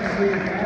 next week.